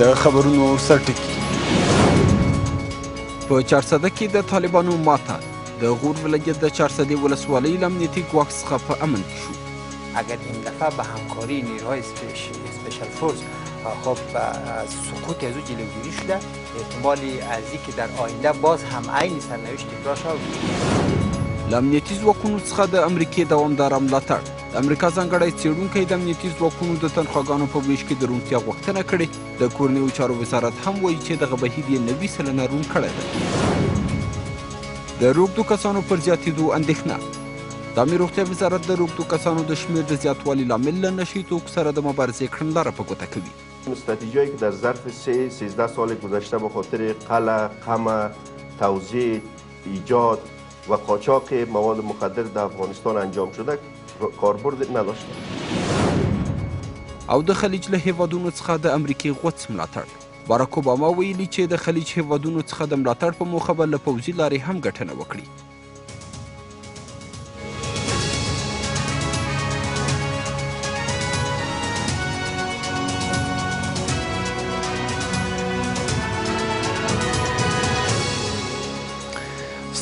د خبرونو سرټکی په چارسده کې د طالبانو ماته د غور ولایت د چارسدې ولسوالۍ له امنیتي ګواښ څخه په امن کې شو اگر این دفعه به همکاری نیروهای اسپیشل فورس خب سقوط از او جلوگیری شده احتمالی ازی که در آینده باز هم عین سرنوشت تکرار شود وجود دارد. له امنیتي ځواکونو څخه د امریکې دوامداره ملاتړ د امریکا ځانګړی څېړونکی د امنیتي ځواکونو د تنخواګانو په ویش کې د روڼتیا غوښتنه کړې د کورنیو چارو وزارت هم وایي چې دغه بهیر یې نوي سلنه روڼ کړی دی د روږدو کسانو پر زیاتېدو اندېښنه د امیر روغتیا وزارت د روږدو کسانو د شمېر د زیاتوالي لامل له نشي توکو سره د مبارزې کړنلاره په ګوته کوي استراتیجیایی که در ظرف سه سیزده سال گذشته به خاطر قلع قمع توزیع ایجاد و قاچاق مواد مخدر در افغانستان انجام شده کاربرد نداشته او د خلیج له هیوادونو څخه د امریکې غوڅ ملاتړ باراک اوباما ویلي چې د خلیج هیوادونو څخه د ملاتړ په موخه به له پوځي لارې هم ګټنه وکړي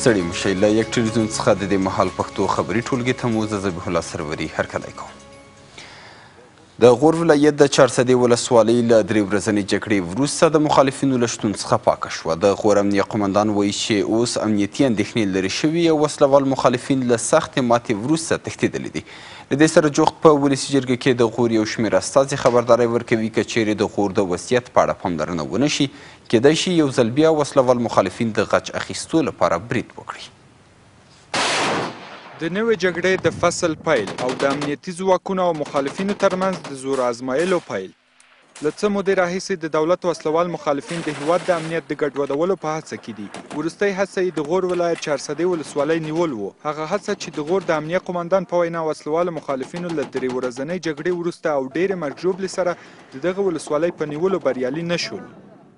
ستړي مشئ له یک ټلویزیون څخه د دې مهال پښتو خبري ټولګې ته مو زه ذبیح الله سروري هرکلی کوم د غور ولایت د چارسدې ولسوالۍ له درې ورځنۍ جګړې وروسته د مخالفینو له شتون څخه پاکه شوه. د غور امنیه قومندان وایي چې اوس امنیتي اندېښنې لرې شوي او وسله وال مخالفین له سختې ماتې وروسته تښتېدلي دي. له دې سره جوخت په ولسي جرګه کې د غور یو شمېر استازي خبرداری ورکوي که چېرې د غور د وضعیت په اړه پاملرنه ونه شي، کېدای شي یو ځل بیا وسله وال مخالفین د غچ اخیستو لپاره برید وکړي. د نوې جګړې د فصل پیل او د امنیتي ځواکونو او مخالفینو ترمنځ د زور آزمایلو پیل له څه مودې راهیسې د دولت وسلوال مخالفین د هیواد د امنیت د ګډوډولو په هڅه کې دي وروستۍ هڅه یې د غور ولایت چارسدې ولسوالۍ نیول و هغه هڅه چې د غور د امنیه قوماندان په وینا وسلوالو مخالفینو له درې ورځنۍ جګړې وروسته او ډېرې مرګژوبلې سره د دغه ولسوالۍ په نیولو بریالي نه شول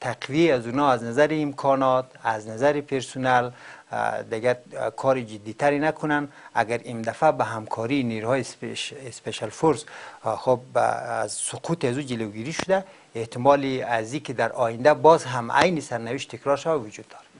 تقویه از اونا از نظر امکانات از نظر پرسونل دیگر کار جدیتری نکنن اگر این دفعه به همکاری نیروهای سپیشل فورس خب از سقوط از او جلوگیری شده احتمالی از که در آینده باز هم عین سرنوشت تکرار و وجود دارد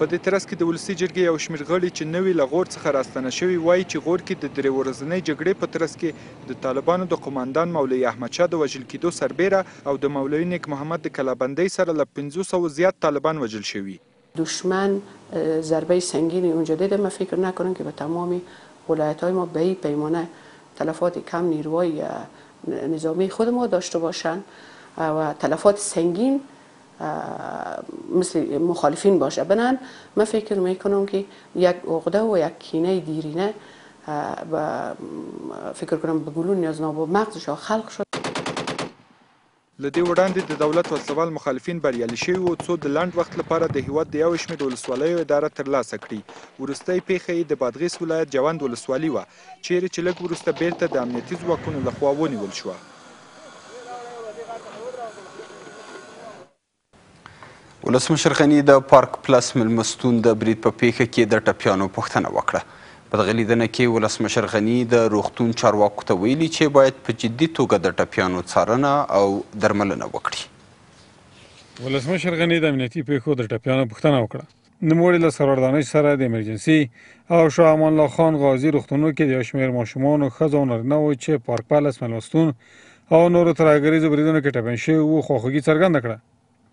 په دې ترڅ کې د ولسي جرګې یو شمېر غړي چې نوي له غور څخه راستانه شوي وايي چې غور کې د درې ورځنۍ جګړې په ترڅ کې د طالبانو د قوماندان مولوي احمدشاه د وژل کېدو سربېره او د مولوي نېک محمد د کلابندۍ سره له پنځو سوو زیات طالبان وژل شوي. دشمن ضربه سنگینی اونجا دیده مه فکر نکنن که به تمام ولایتهای ما به این پیمانه تلفات کم نیروهای نظامی خود ما داشته باشند و تلفات سنگین مثل مخالفین باشه بنان من فکر میکنم که یک عقده و یک کینه دیرینه به فکر کنم به گلون نیازناب و مغزش خلق شد. له دې وړاندې د دولت وسله وال مخالفین بریالي شوي وو څو د لنډ وخت لپاره د هېواد د یو شمېر ولسوالیو اداره تر لاسه کړي. وروستۍ پېښه یې د بادغیس ولایت جوند ولسوالي وه چېرې چې لږ وروسته بېرته د امنیتي ځواکونو لخوا ونیول شوه. ولسمشر غني د پارک پلس ملمستون د برید په پیښه کې د ټپیانو پوښتنه وکړه. په دغه لیدنه کې ولسمشر غني د روغتون چارواکو ته ویلي چې باید په جدي توګه د ټپیانو څارنه او درملنه وکړي. ولسمشر غني د امنیتي پیښو د ټپیانو پوښتنه وکړه. نوموړي له سرور دانش سره د ایمرجنسي او شاه امان الله خان غازي روغتونونو کې د یو شمېر ماشومانو ښځو او نارینهوو چې پارک پلس مېلمستون او نورو ترهګریزو بریدونو کې ټپیان شوي وو خواخوږي څرګنده کړه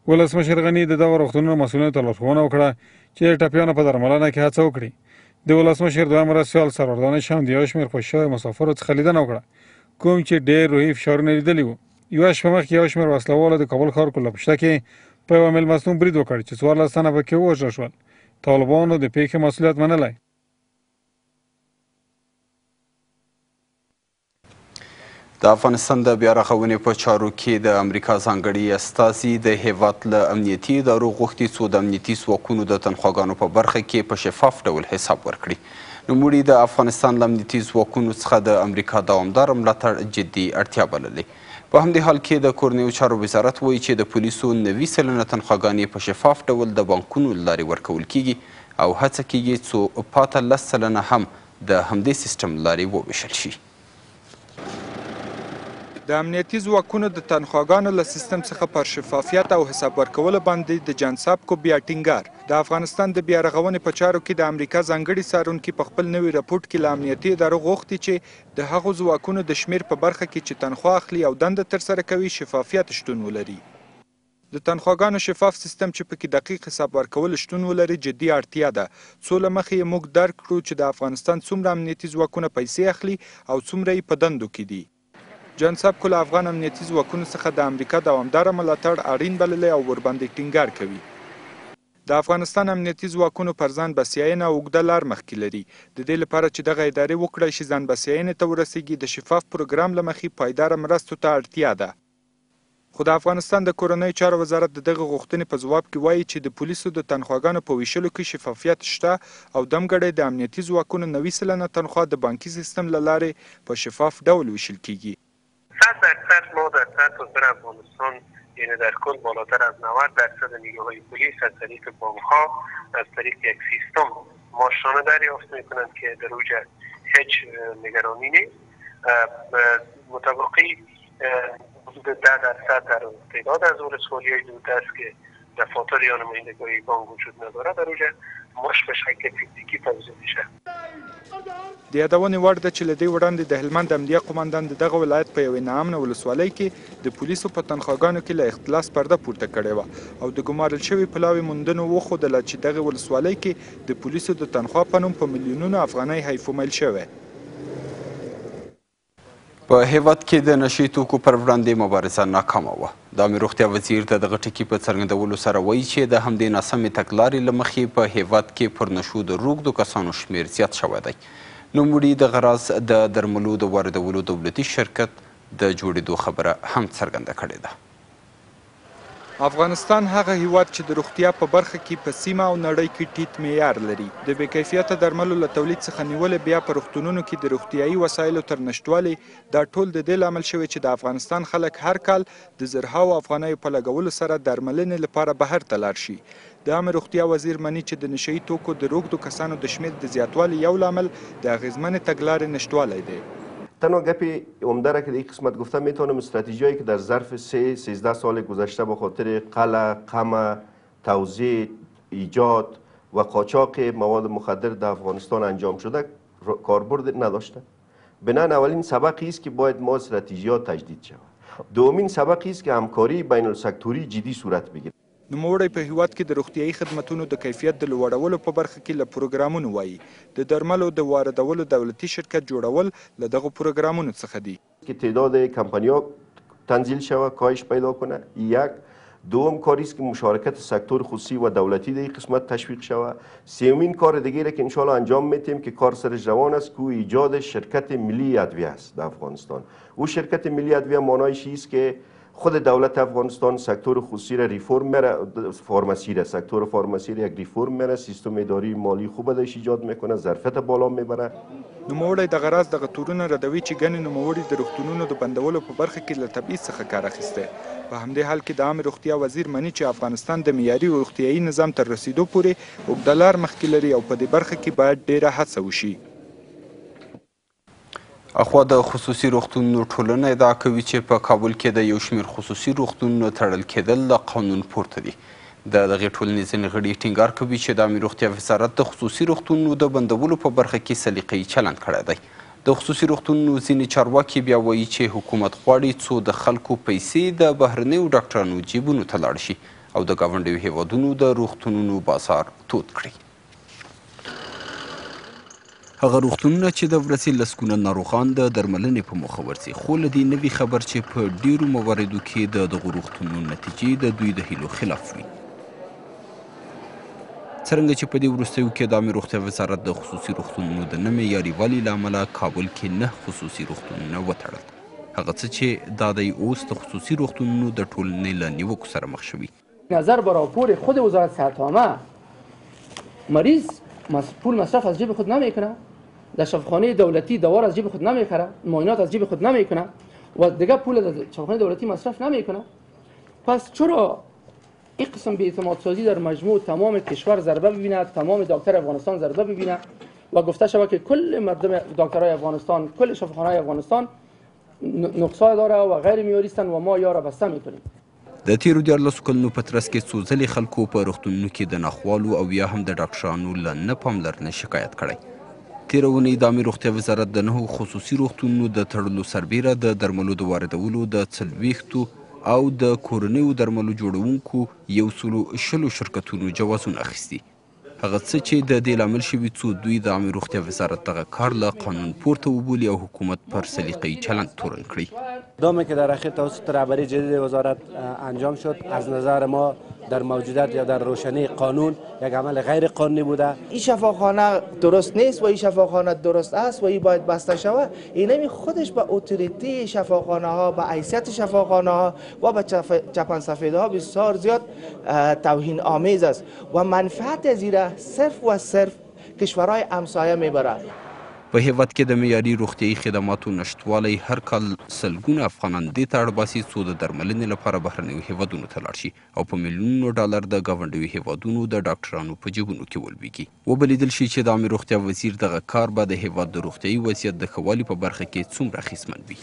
ولسمشر غني د دغو روغتونونو مسؤلینو ته لارښوونه وکړه چې ټپیانو په درملنه کې هڅه وکړي د ولسمشر دویم مرستیال سرور دانش هم د یو شمېر خوشې شویو مسافرو څخه لیدنه وکړه کوم چې ډېر روحي فشارونه لیدلي وو یوه شپه مخکې یو شمېر وسله والو د کابل ښار کلا پشته کې په یوه مېلمستون برید وکړ چې څوارلس تنه پکې ووژل شول. طالبانو د پېښې مسؤلیت منلی. د افغانستان د بیا رغونې په چارو کې د امریکا ځانګړي استازي د هیواد له امنیتي ادارو غوښتي څو د امنیتي ځواکونو د تنخواګانو په برخه کې په شفاف ډول حساب ورکړي. نوموړي د افغانستان له امنیتي ځواکونو څخه د امریکا دوامداره ملاتړ جدي اړتیا بللې. په همدې حال کې د کورنیو چارو وزارت وایي چې د پولیسو نوي سلنه تنخواګانې په شفاف ډول د بانکونو له لارې ورکول کیږي او هڅه کیږي څو پاته لس سلنه هم د همدې سیستم له لارې وویشل شي. د امنیتي ځواکونو د تنخواګانو له سیستم څخه پر شفافیت او حساب ورکولو باندې د جان ساپکو بیا ټینګار د افغانستان د بیا رغونې په چارو کې د امریکا ځانګړي څارونکي په خپل نوي رپورټ کې له امنیتي ادارو غوښتي چې د هغو ځواکونو د شمیر په برخه کې چې تنخوا اخلي او دنده ترسره کوي شفافیت شتون ولري. د تنخواګانو شفاف سیستم چې پکې دقیق حساب ورکول شتون ولري جدي اړتیا ده څو له مخې یې موږ درک کړو چې د افغانستان څومره امنیتي ځواکونه پیسې اخلي او څومره یې په دندو کې دي. جان سبکو له افغان امنیتي ځواکونو څخه د امریکا دوامداره ملاتړ اړین بللی او ورباندې ټینګار کوي. د افغانستان امنیتي ځواکونو پر ځان بسیاینه اوږده لار مخکې لري، د دې لپاره چې دغه ادارې وکړای شي ځان بسیاینې ته ورسیږي د شفاف پروګرام له مخې پایداره مرستو ته اړتیا ده. خو د افغانستان د کورنیو چارو وزارت د دغې غوښتنې په ځواب کې وايي چې د پولیسو د تنخواګانو په ویشلو کې شفافیت شته او دمګړۍ د امنیتي ځواکونو نوي سلنه تنخوا د بانکي سیستم له لارې په شفاف ډول ویشل کیږي. صد درصد ما در صد و در افغانستان یعنی در کل بالاتر از نود درصد نیروهای پلیس از طریق بانکها از طریق یک سیستم ماشانه دریافت میکنند که در اوجه هیچ نگرانی نیست مطابقی د دد ارسد در تعداد از ولسوالیای دورده است که دفاتر یا نماینده گای بانک وجود ندارد در اوجه ماش به شکل فیزیکی توزیع میشه. د یادونې وړ ده چې له دې وړاندې د هلمند امنیه قوماندان د دغه ولایت په یوې ناامنه ولسوالۍ کې د پولیسو په تنخواګانو کې له اختلاس پرده پورته کړې وه او د ګمارل شوي پلاوي موندنو وښودله چې دغې ولسوالۍ کې د پولیسو د تنخوا په نوم په میلیونونو افغانۍ هیفومیل شوی په هېواد کې د نشي توکو پر وړاندې مبارزه ناکامه وه. د عامې روغتیا وزیر د دغه ټکي په څرګندولو سره وایي چې د همدې ناسمې تګلارې له مخې په هېواد کې پر نشو د روږدو کسانو شمېر زیات شوی دی. نوموړي دغه راز د درملو د واردولو دولتي شرکت د جوړېدو خبره هم څرګنده کړې ده. افغانستان هغه هیواد چې د روغتیا په برخه کې په سیمه او نړۍ کې ټیټ معیار لري. د بې کیفیته درملو له تولید څخه نیولې بیا په روغتونونو کې د روغتیایي وسایلو تر نشتوالي دا ټول د دې لامل شوی چې د افغانستان خلک هر کال د زرهاو افغانیو په لګولو سره درملنې لپاره بهر ته لاړ شي د عامې روغتیا وزیر مني چې د نشهيي توکو د روږدو کسانو د شمېر د زیاتوالي یو لامل د اغېزمنې تګلارې نشتوالی دی. تنها گپی عمده را که در این قسمت گفتم می توانم استراتژی هایی که در ظرف سه سیزده سال گذشته به خاطر قلع، قمع، توزیع، ایجاد و قاچاق مواد مخدر در افغانستان انجام شده کاربرد نداشته؟ بناا اولین سبق ایست که باید ما استراتژی ها تجدید شود. دومین سبق ایست که همکاری بین السکتوری جدی صورت بگیرد. نوموړی په هېواد کې د روغتیايي خدمتونو د کیفیت د لوړولو په برخه کې له پروګرامونو وایي، د درملو د واردولو دولتي شرکت جوړول له دغو پروګرامونو څخه دي. که تعداد کمپنیها تنزیل شود کاهش پیدا کند یک دوم کار ایست که مشارکت سکتور خصوصی و دولتی در این قسمت تشویق شود سیومین کار دیگر را که ان شاءالله انجام می دهیم که کار سرش روان است که او ایجاد شرکت ملی ادویه است در افغانستان او شرکت ملی ادویه معنایش ایست که خود دولت افغانستان سکتور خصوصی را ریفورم میره فارمسی را سکتور فارمسی را یک ریفورم میره سیستم اداری مالی خوب دش ایجاد میکنه ظرفیت بالا میبره نوموړی دغه راز دغه تورونه ردوي چې ګنې نوموړي د روغتونونو د بندولو په برخه کې له تبعیض څخه کار اخیستی. په همدې حال کې د عامې روغتیا وزیر مني چې افغانستان د معیاري روغتیایي نظام تر رسیدو پورې اوږده لار مخکې لري او په دې برخه کې باید ډیره هڅه وشي. اخوا د خصوصي روغتونونو ټولنه ادعا کوي چې په کابل کې د یو شمېر خصوصي روغتونونو تړل کېدل له قانون پورته دي. د دغې ټولنې ځینې غړي ټینګار کوي چې د عامې روغتیا وزارت د خصوصي روغتونونو د بندولو په برخه کې سلیقه یي چلند کړی دی. د خصوصي روغتونونو ځینې چارواکي بیا وایي چې حکومت غواړي څو د خلکو پیسې د بهرنیو ډاکټرانو جیبونو ته لاړې شي او د ګاونډیو هېوادونو د روغتونونو بازار تود کړي. هغه روغتونونه چې د ورځې لسګونه ناروغان د درملنې په موخه ورځي خو له دې نه وي خبر چې په ډیرو مواردو کې د دغو روغتونونو نتیجې د دوی د هیلو خلاف وي څرنګه چې په دې وروستیو کې د عامې روغتیا وزارت د خصوصي روغتونونو د نه معیاري والي له امله کابل کې نه خصوصي روغتونونه وتړل هغه څه چې دا دی اوس د خصوصي روغتونونو د ټولنې له نیوکو سره مخ شوي نظر به راپور خود وزارت صحت عامه مریض پول مصرف از جیب خود نمیکنه در شفاخانه دولتی دوار از جیب خود نمیخره معاینات از جیب خود نمیکنه و دیگه پول در شفاخانه دولتی مصرف نمیکنه پس چرا این قسم به اعتماد سازی در مجموع تمام کشور ضربه ببینه تمام دکتر افغانستان ضربه ببینه و گفته شود که کل مردم دکترای افغانستان کل شفاخانه افغانستان نقصای داره و غیر میاریستن و ما یارا بسته میکنیم د تېرو دیارلسو کلونو په ترڅ کې څو ځلې خلکو په روغتونونو کې د ناخوالو او یا هم د ډاکټرانو له نه پاملرنې شکایت کړی. تېره اونۍ د عامې روغتیا وزارت د نهو خصوصي روغتونونو د تړلو سربېره د درملو د واردولو د څلوېښتو او د کورنیو درملو جوړونکو یو سلو شلو شرکتونو جوازونه اخیستي. هغه څه چې د دې لامل شوي څو دوی د عامې روغتیا وزارت دغه کار له قانون پورته وبولي او حکومت پر سلیقه‌ای چلند تورن کړي. دامه که در اخیر توسط رهبری جدید وزارت انجام شد از نظر ما در موجودیت یا در روشنی قانون یک عمل غیر قانونی بوده این شفاخانه درست نیست و این شفاخانه درست است و این باید بسته شود اینمی خودش به اتوریتی شفاخانه ها به حیثیت شفاخانه ها و به چپن سفید ها بسیار زیاد توهین آمیز است و منفعت از ایره صرف و صرف کشورهای همسایه میبرد. په هېواد کې د معیاري روغتیايي خدماتو نشتوالی هر کال سلګونه افغانان دې ته اړ باسي څو د درملنې لپاره بهرنیو هېوادونو ته لاړ شي او په میلیونونو ډالر د ګاونډیو هېوادونو د ډاکټرانو په جیبونو کې ولوېږي. وبه لیدل شي چې د عامې روغتیا وزیر دغه کار به د هېواد د روغتیايي وضعیت د ښه والي په برخه کې څومره اخیستمن وي.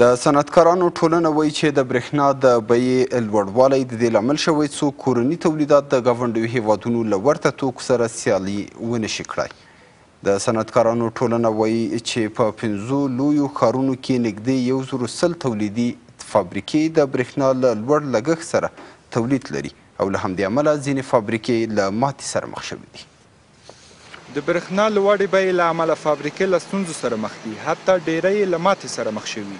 د صنعتکارانو ټولنه وایي چې د برښنا د بیې لوړوالی د دې لامل شوی څو کورني تولیدات د ګاونډیو هیوادونو له ورته توکو سره سیالي ونشي کړای. د صنعتکارانو ټولنه وایي چې په پنځو لویو ښارونو کې نږدې یو زرو سل تولیدي فابریکې د برښنا له لوړ لګښت سره تولید لري او له همدې امله ځینې فابریکې له ماتې سره مخ شوې دي. د برښنا لوړې بیې له امله فابریکې له ستونزو سره مخ دي، حتی ډېری یې له ماتې سره مخ شوي.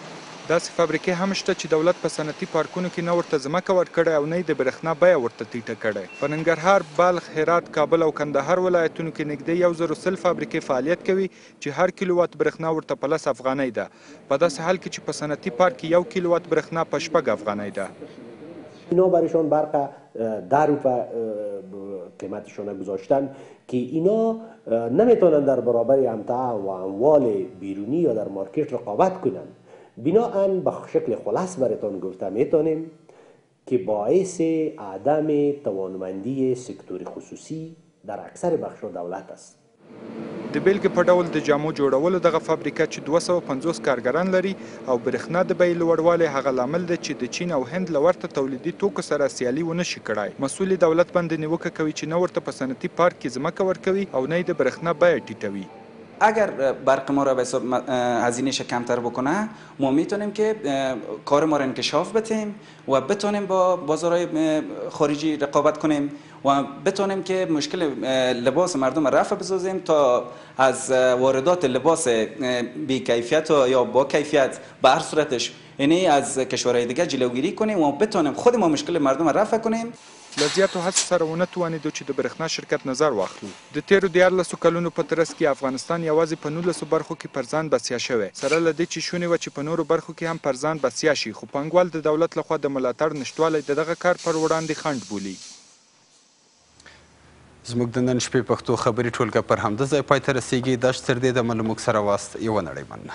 داسې فابریکې هم شته چې دولت په صنعتي پارکونو کې نه ورته ځمکه ورکړې او نه یې د برښنا بیه ورته تیټه کړې. په ننګرهار، بلخ، هرات، کابل او کندهار ولایتونو کې نږدې یو زرو سل فابریکې فعالیت کوي چې هر کیلو وات برښنا ورته په لس افغانۍ ده. په داسې حال کې چې په صنعتي پارک کې یو کیلو وات برښنا په شپږ افغانۍ ده. اینا برشان برق ده روپه قیمتشان گذاشتن که اینا نمیتوانند در برابر امتعه و اموال بیرونی یا در مارکیت رقابت کنند بناا به شکل خلص برتان گفته میتوانیم که باعث عدم توانمندی سکتور خصوصی در اکثر بخشها دولت است. د بېلګې په ډول د جامو جوړولو دغه فابریکه چې دوه سوه پنځوس کارګران لري او برښنا د بیې لوړوالی هغه لامل دی چې د چین او هند له ورته تولیدي توکو سره سیالي ونه شي کړای، مسؤل یې دولت باندې نیوکه کوي چې نه ورته په صنعتي پارک کې ځمکه ورکوي او نه یې د برښنا بیه ټیټوي. اگر برق ما را به حساب هزینه شه کمتر بکنه ما میتونیم که کار ما را انکشاف بتیم و بتونیم با بازارهای خارجی رقابت کنیم و بتونیم که مشکل لباس مردم رفع بسازیم تا از واردات لباس بی کیفیت یا با کیفیت به هر صورتش یعنی از کشورهای دیگه جلوگیری کنیم و بتونیم خود ما مشکل مردم رفع کنیم له زیاتو هڅو سره ونه توانیدو چې د برښنا شرکت نظر واخلو. د تیرو دیارلسو کلونو په ترڅ کې افغانستان یوازې په نولسو برخو کې پر ځان بسیا شوی، سره له دې چې شونې وه چې په نورو برخو کې هم پر ځان بسیا شي خو پانګوال د دولت له خوا د ملاتړ نشتوالی د دغه کار پر وړاندې خنډ بولي. زموږ د نن شپې پښتو خبري ټولګه پر همده ځای پای ته رسیږي. دا چې تر دې دمه له موږ سره واست، یوه نړۍ مننه.